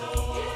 Eh,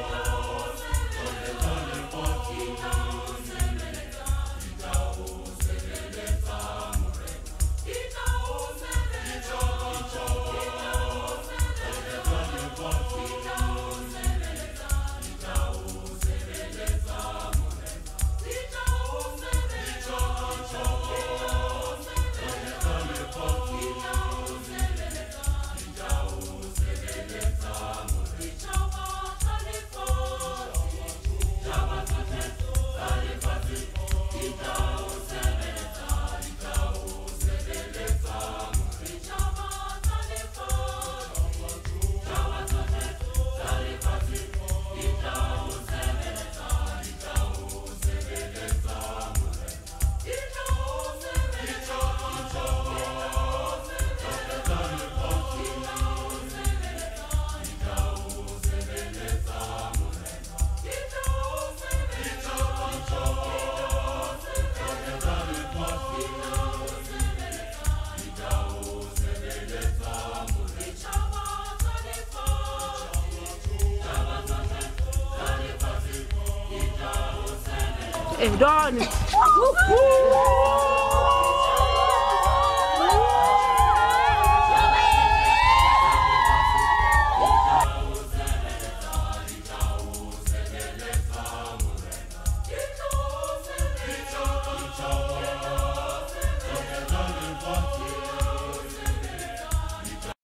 Don. Woo!